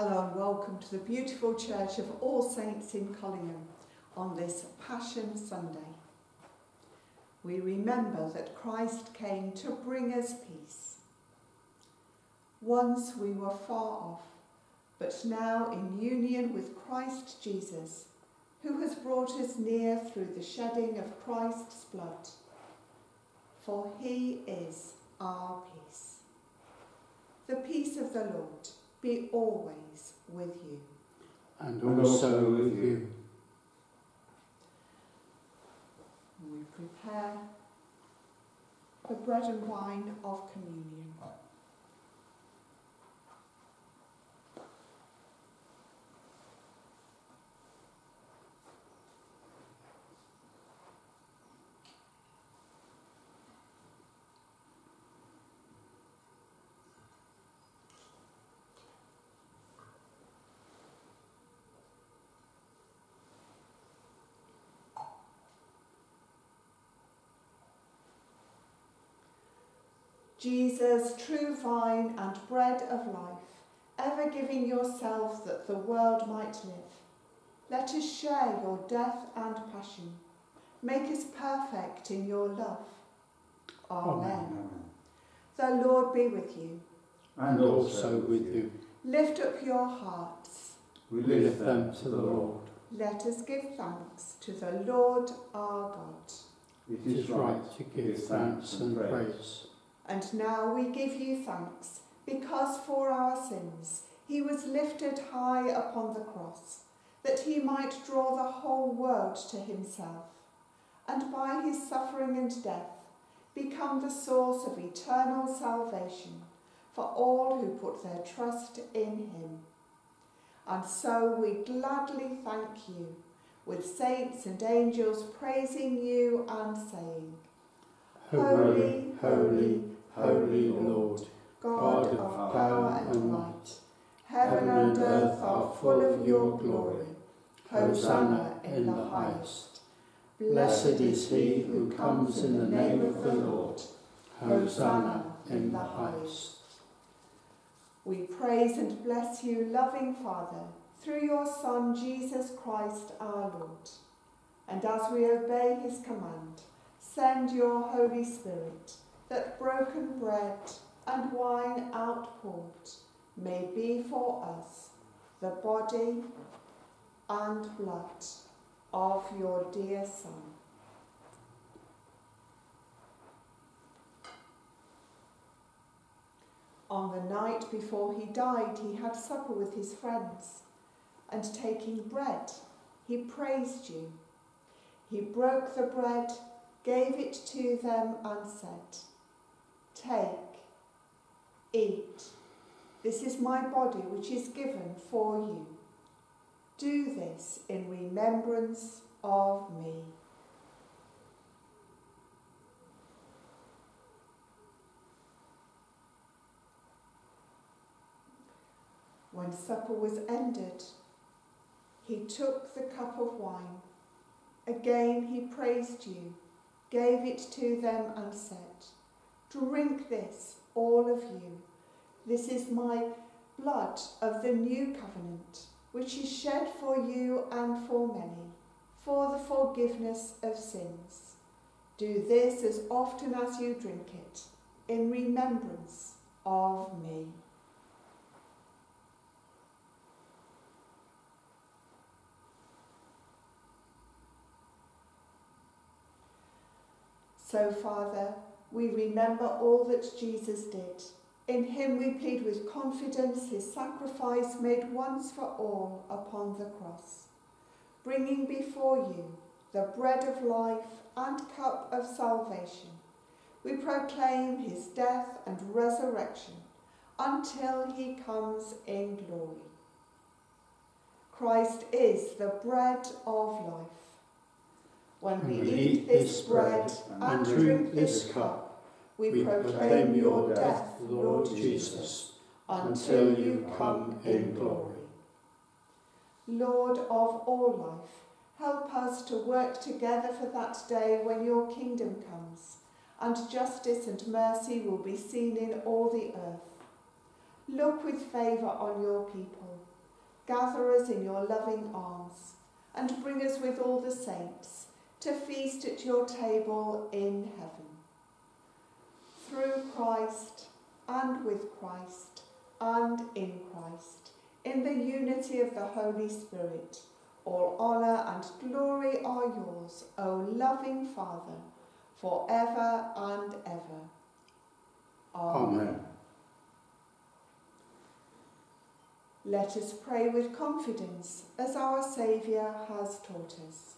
Hello and welcome to the beautiful Church of All Saints in Collingham on this Passion Sunday. We remember that Christ came to bring us peace. Once we were far off, but now in union with Christ Jesus, who has brought us near through the shedding of Christ's blood. For he is our peace. The peace of the Lord be always with you. And also with you. We prepare the bread and wine of communion. Jesus, true vine and bread of life, ever giving yourself that the world might live. Let us share your death and passion. Make us perfect in your love. Amen. Amen. The Lord be with you. And also with you. Lift up your hearts. We lift them to the Lord. Let us give thanks to the Lord our God. It is right to give thanks and praise. And now we give you thanks, because for our sins he was lifted high upon the cross, that he might draw the whole world to himself, and by his suffering and death become the source of eternal salvation for all who put their trust in him. And so we gladly thank you, with saints and angels praising you and saying, Holy, holy, holy Lord, God of power and might. Heaven and earth are full of your glory. Hosanna in the highest. Blessed is he who comes in the name of the Lord. Hosanna in the highest. We praise and bless you, loving Father, through your Son, Jesus Christ our Lord. And as we obey his command, send your Holy Spirit, that broken bread and wine outpoured may be for us the body and blood of your dear Son. On the night before he died, he had supper with his friends, and taking bread, he praised you. He broke the bread, gave it to them, and said, Take, eat. This is my body, which is given for you. Do this in remembrance of me. When supper was ended, he took the cup of wine. Again he praised you, gave it to them, and said, Drink this, all of you. This is my blood of the new covenant, which is shed for you and for many, for the forgiveness of sins. Do this as often as you drink it, in remembrance of me. So, Father, we remember all that Jesus did. In him we plead with confidence his sacrifice made once for all upon the cross, bringing before you the bread of life and cup of salvation. We proclaim his death and resurrection until he comes in glory. Christ is the bread of life. When we eat this bread and drink this cup, we proclaim your death, Lord Jesus, until you come in glory. Lord of all life, help us to work together for that day when your kingdom comes, and justice and mercy will be seen in all the earth. Look with favour on your people gather us in your loving arms and bring us with all the saints to feast at your table in heaven. Through Christ and with Christ and in Christ, in the unity of the Holy Spirit, all honour and glory are yours, O loving Father, for ever and ever. Amen. Amen. Let us pray with confidence as our Saviour has taught us.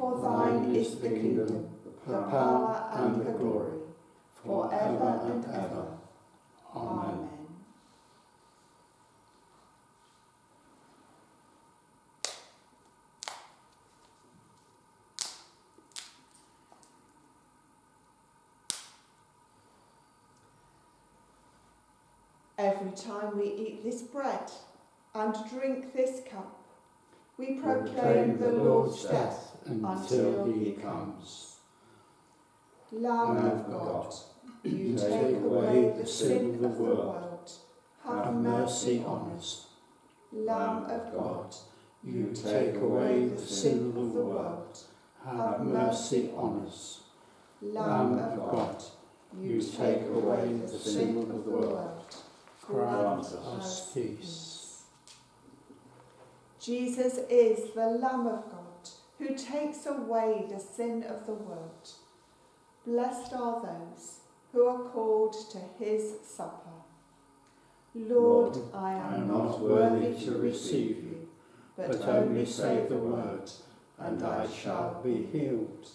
For thine is the kingdom, the power, and the glory, for ever and ever. Amen. Every time we eat this bread and drink this cup, we proclaim the Lord's death until he comes. Lamb of God, you take away the sin of the world. Have mercy on us. Lamb of God, You take away the sin of the world. Have mercy on us. Lamb of God, you take away the sin of the world. Grant us peace. Jesus is the Lamb of God who takes away the sin of the world. Blessed are those who are called to his supper. Lord, I I am am not worthy to receive you, But only say the word, and I shall be healed.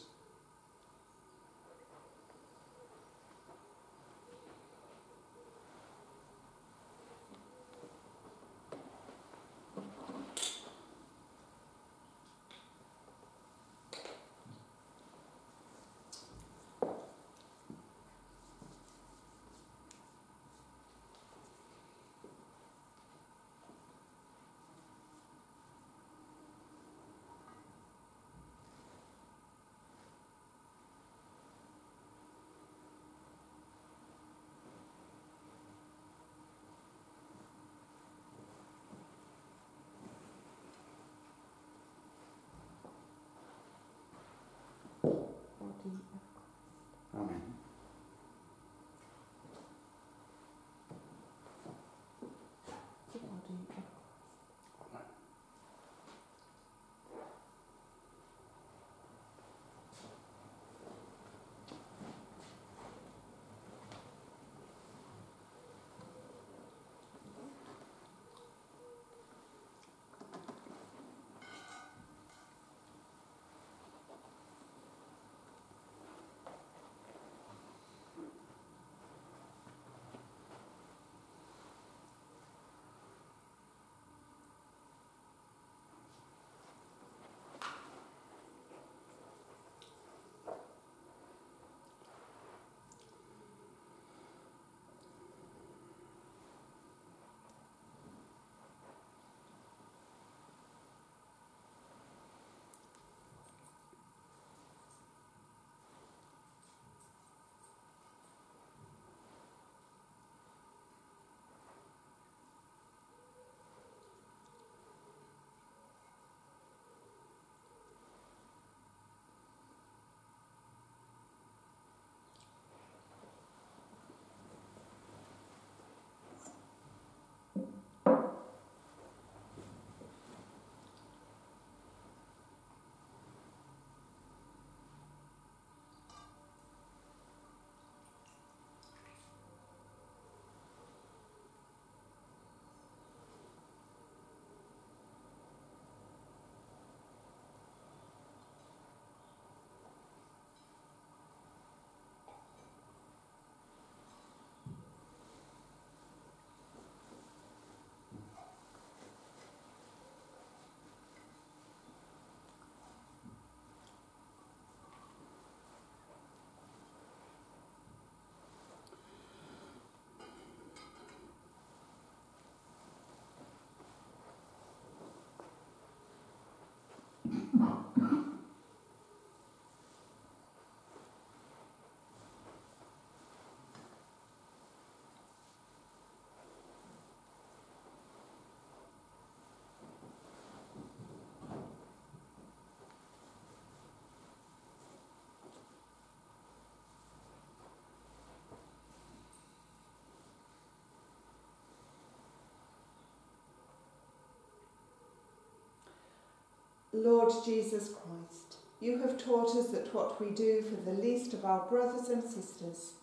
Lord Jesus Christ, you have taught us that what we do for the least of our brothers and sisters,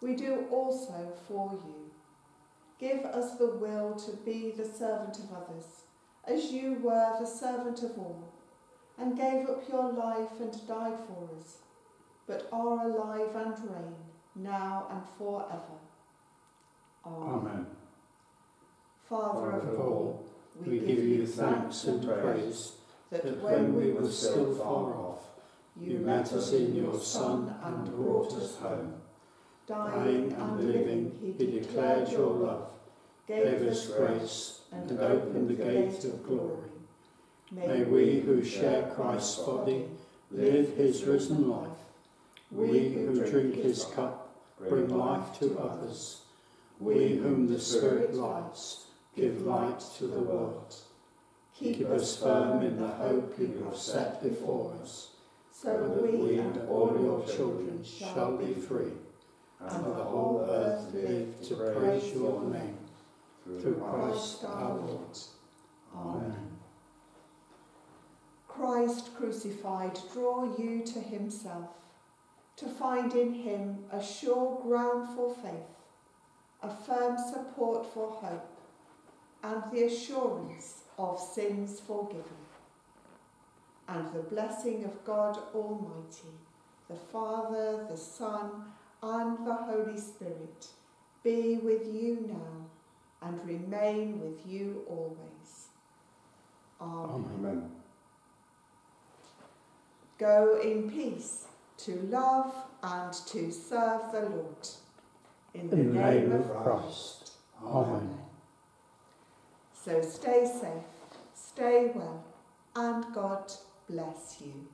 we do also for you. Give us the will to be the servant of others, as you were the servant of all, and gave up your life and died for us, but are alive and reign, now and forever. Amen. Amen. Father of all, we give you thanks and praise that when we were still far off, you met us in your Son and brought us home. Dying and living, he declared your love, gave us grace, and opened the gate of glory. May we who share Christ's body live his risen life. We who drink his cup bring life to others. We whom the Spirit lights give light to the world. Keep us firm in the hope you have set before us, so that we and all your children shall be free, and the whole earth live to praise your name. Through Christ our Lord. Amen. Christ crucified draw you to himself, to find in him a sure ground for faith, a firm support for hope, and the assurance of sins forgiven. And the blessing of God Almighty, the Father, the Son, and the Holy Spirit be with you now and remain with you always. Amen. Amen. Go in peace to love and to serve the Lord. In the, In the name, name of Christ. Christ. Amen. So stay safe, stay well, and God bless you.